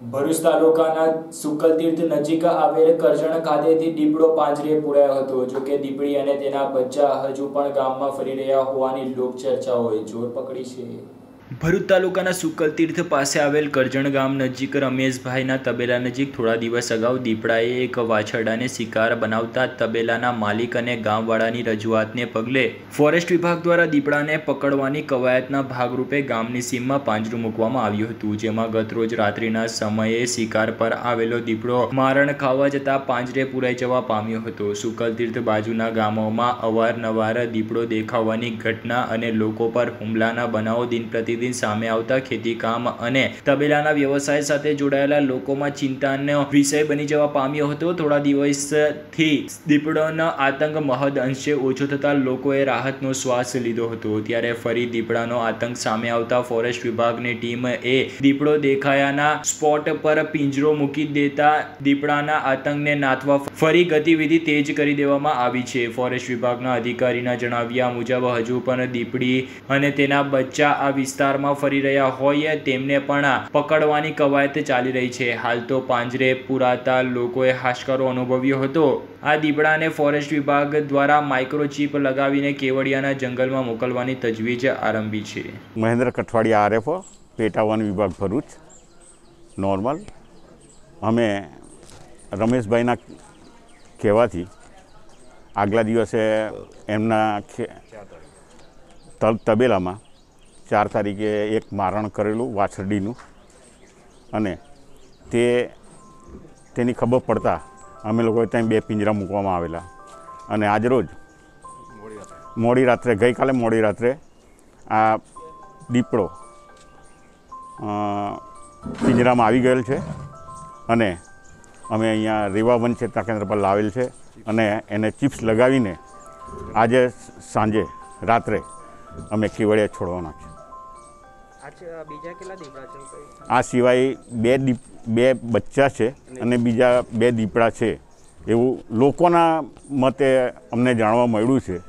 ભરૂચ તાલુકાના સુકલતીર્થ નજીક આવેલ કરજણ ખાતેથી દીપડો પાંજરે પુરાયો હતો. જોકે દીપડી અને તેના બચ્ચા હજુ પણ ગામમાં ફરી રહ્યા હોવાની લોકચર્ચાઓએ જોર પકડી છે. ભરૂચ તાલુકાના સુકલતીર્થ પાસે આવેલ કરજણ ગામ નજીક રમેશભાઈના તબેલા નજીક થોડા દિવસ અગાઉ દીપડાએ એક વાછરડાને શિકાર બનાવતા તબેલાના માલિક અને ગામવાળાની રજૂઆતને પગલે ફોરેસ્ટ વિભાગ દ્વારા દીપડાને પકડવાની કવાયતના ભાગરૂપે ગામની સીમમાં પાંજરું મૂકવામાં આવ્યું હતું, જેમાં ગતરોજ રાત્રિના સમયે શિકાર પર આવેલો દીપડો મારણ ખાવા જતા પાંજરે પુરાઈ જવા પામ્યો હતો. સુકલતીર્થ બાજુના ગામોમાં અવારનવાર દીપડો દેખાવાની ઘટના અને લોકો પર હુમલાના બનાવો દિન પ્રતિદિન સામે આવતા ખેતીકામ અને તબેલાના વ્યવસાય સાથે જોડાયેલા લોકોમાં ચિંતાનો વિષય બની જવા પામ્યો હતો. થોડા દિવસથી દીપડાનો આતંક મહદ અંશે ઓછો થતાં લોકોએ રાહતનો શ્વાસ લીધો હતો. ત્યારે ફરી દીપડાનો આતંક સામે આવતા ફોરેસ્ટ વિભાગની ટીમ દીપડો દેખાયાના સ્પોટ પર પિંજરો મૂકી દેતા દીપડાના આતંકને નાથવા ફરી ગતિવિધિ તેજ કરી દેવામાં આવી છે. ફોરેસ્ટ વિભાગના અધિકારીના જણાવ્યા મુજબ, હજુ પણ દીપડી અને તેના બચ્ચા આ વિસ્તારમાં ફરી રહ્યા હોય તેમને પણ પકડવાની કવાયત ચાલી રહી છે. હાલ તો પાંજરે પુરાતા લોકોએ હાશકારો અનુભવ્યો હતો. આ દીપડાને ફોરેસ્ટ વિભાગ દ્વારા માઇક્રોચીપ લગાવીને કેવડિયાના જંગલમાં મોકલવાની તજવીજ આરંભી છે. Mahendra Kathwadiya R F O પેટા વન વિભાગ ભરૂચ, નોર્મલ. અમે રમેશભાઈના કહેવાથી આગલા દિવસે એમના તબેલામાં ચાર તારીખે એક મારણ કરેલું વાછરડીનું. અને તે તેની ખબર પડતા અમે લોકોએ ત્યાં બે પિંજરા મૂકવામાં આવેલા. અને આજરોજ મોડી રાત્રે, ગઈકાલે મોડી રાત્રે આ દીપડો પિંજરામાં આવી ગયેલ છે. અને અમે અહીંયા રેવા વન ચેતના કેન્દ્ર પર લાવેલ છે. અને એને ચિપ્સ લગાવીને આજે સાંજે રાત્રે અમે કેવડિયા છોડવાના છે. આ સિવાય બે દીપ બે બચ્ચા છે અને બીજા બે દીપડા છે. એવું લોકોના મતે અમને જાણવા મળ્યું છે.